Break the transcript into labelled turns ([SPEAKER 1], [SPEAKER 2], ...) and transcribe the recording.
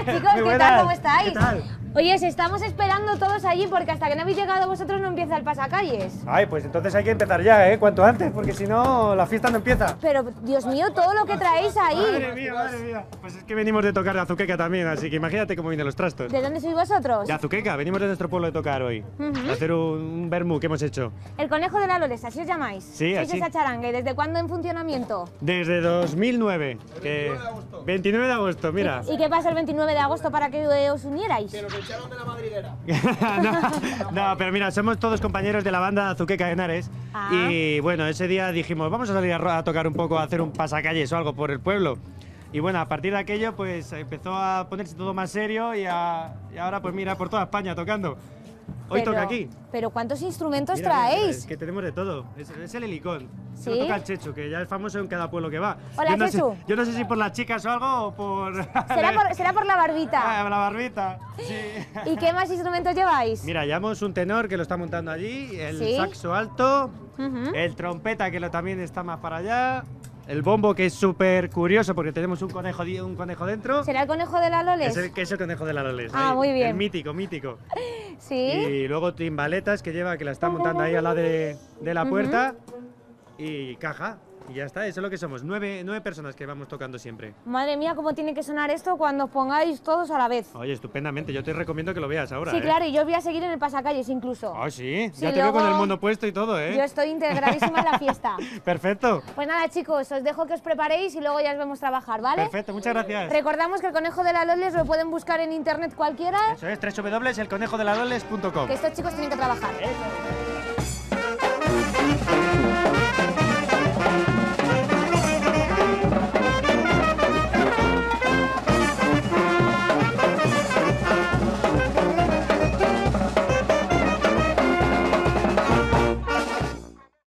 [SPEAKER 1] chicos, ¿qué tal? ¿Cómo estáis?
[SPEAKER 2] ¿Qué tal?
[SPEAKER 1] Oye, os estamos esperando todos allí porque hasta que no habéis llegado vosotros no empieza el pasacalles.
[SPEAKER 2] Ay, pues entonces hay que empezar ya, ¿eh? Cuanto antes, porque si no, la fiesta no empieza.
[SPEAKER 1] Pero, Dios mío, todo lo que traéis
[SPEAKER 2] Madre
[SPEAKER 1] ahí.
[SPEAKER 2] mía, madre mía. Pues es que venimos de tocar de Azuqueca también, así que imagínate cómo vienen los trastos.
[SPEAKER 1] ¿De dónde sois vosotros?
[SPEAKER 2] De Azuqueca, venimos de nuestro pueblo de tocar hoy.
[SPEAKER 1] Ujú.
[SPEAKER 2] De hacer un, vermú que hemos hecho.
[SPEAKER 1] El conejo de la Lores, ¿así os llamáis?
[SPEAKER 2] Sí,
[SPEAKER 1] ¿Sois
[SPEAKER 2] así.
[SPEAKER 1] esa charanga? ¿Y desde cuándo en funcionamiento?
[SPEAKER 2] Desde 2009. Que 29 de agosto, mira.
[SPEAKER 1] ¿Y qué pasa el 29 de agosto para que os unierais?
[SPEAKER 2] no, no, pero mira, somos todos compañeros de la banda Azuqueca de Henares.
[SPEAKER 1] Ah.
[SPEAKER 2] Y bueno, ese día dijimos, vamos a salir a, a tocar un poco, a hacer un pasacalles o algo por el pueblo. Y bueno, a partir de aquello, pues empezó a ponerse todo más serio y, a- y ahora, pues mira, por toda España tocando. Hoy
[SPEAKER 1] Pero-
[SPEAKER 2] toca aquí.
[SPEAKER 1] ¿Pero cuántos instrumentos
[SPEAKER 2] Mira, mira,
[SPEAKER 1] traéis?
[SPEAKER 2] es que tenemos de todo. Es, es el helicón.
[SPEAKER 1] ¿Sí?
[SPEAKER 2] toca el Chechu, que ya es famoso en cada pueblo que va.
[SPEAKER 1] Hola,
[SPEAKER 2] yo no sé-
[SPEAKER 1] Chechu.
[SPEAKER 2] yo no sé si por las chicas o algo o por.
[SPEAKER 1] Será por, será por la barbita.
[SPEAKER 2] Ah, la barbita. Sí.
[SPEAKER 1] ¿Y qué más instrumentos lleváis?
[SPEAKER 2] Mira, llevamos un tenor que lo está montando allí, el
[SPEAKER 1] ¿Sí?
[SPEAKER 2] saxo alto,
[SPEAKER 1] Ujú.
[SPEAKER 2] el trompeta que lo también está más para allá, el bombo que es súper curioso porque tenemos un conejo, un conejo dentro.
[SPEAKER 1] ¿Será el conejo de la Loles?
[SPEAKER 2] Es el, que es el conejo de la Loles.
[SPEAKER 1] Ah,
[SPEAKER 2] ahí,
[SPEAKER 1] muy bien.
[SPEAKER 2] El mítico, mítico.
[SPEAKER 1] Sí.
[SPEAKER 2] Y luego timbaletas que lleva, que la está montando ahí al lado de, de la puerta. Y caja. Y ya está, eso es lo que somos. Nueve, nueve personas que vamos tocando siempre.
[SPEAKER 1] Madre mía, cómo tiene que sonar esto cuando os pongáis todos a la vez.
[SPEAKER 2] Oye, estupendamente. Yo te recomiendo que lo veas ahora.
[SPEAKER 1] sí,
[SPEAKER 2] ¿eh?
[SPEAKER 1] claro, y yo os voy a seguir en el pasacalles incluso.
[SPEAKER 2] Ah, sí.
[SPEAKER 1] Sí,
[SPEAKER 2] ya te veo con el mono puesto y todo, ¿eh?
[SPEAKER 1] Yo estoy integradísima en la fiesta.
[SPEAKER 2] Perfecto.
[SPEAKER 1] Pues nada, chicos, os dejo que os preparéis y luego ya os vemos trabajar, ¿vale?
[SPEAKER 2] Perfecto, muchas gracias.
[SPEAKER 1] Recordamos que el conejo de la Loles lo pueden buscar en internet cualquiera,
[SPEAKER 2] Eso es, www.elconejodeladoles.com.
[SPEAKER 1] que estos chicos tienen que trabajar.
[SPEAKER 2] Eso.